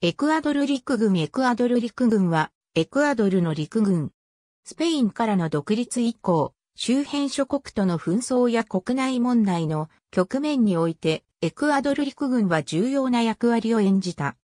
エクアドル陸軍エクアドル陸軍は、エクアドルの陸軍。スペインからの独立以降、周辺諸国との紛争や国内問題の局面において、エクアドル陸軍は重要な役割を演じた。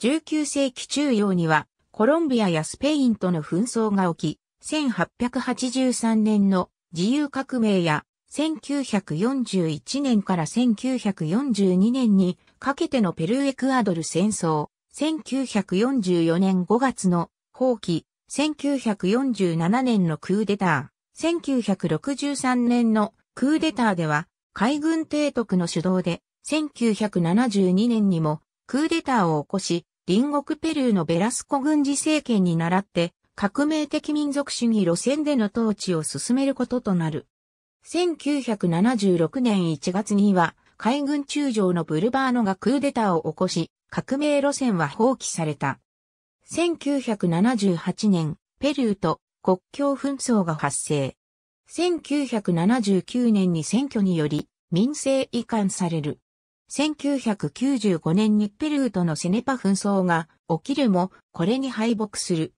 19世紀中央には、コロンビアやスペインとの紛争が起き、1883年の自由革命や1941年から1942年にかけてのペルーエクアドル戦争、1944年5月の放棄、1947年のクーデター、1963年のクーデターでは海軍提督の主導で1972年にもクーデターを起こし、隣国ペルーのベラスコ軍事政権に倣って革命的民族主義路線での統治を進めることとなる。1976年1月には海軍中将のブルバーノがクーデターを起こし、革命路線は放棄された。1978年、ペルーと国境紛争が発生。1979年に選挙により民政移管される。1995年にペルーとのセネパ紛争が起きるも、これに敗北する。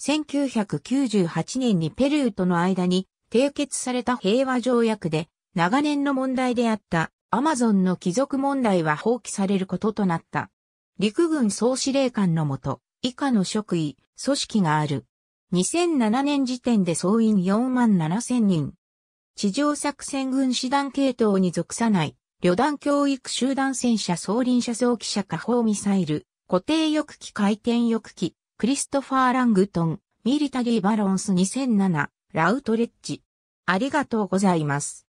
1998年にペルーとの間に締結された平和条約で長年の問題であったアマゾンの帰属問題は放棄されることとなった。陸軍総司令官のもと、以下の職位、組織がある。2007年時点で総員4万7千人。地上作戦軍師団系統に属さない、旅団教育集団戦車総輪車装機車下砲ミサイル、固定翼機回転翼機、クリストファー・ラングトン、ミリタリー・バロンス2007、ラウトレッジ。ありがとうございます。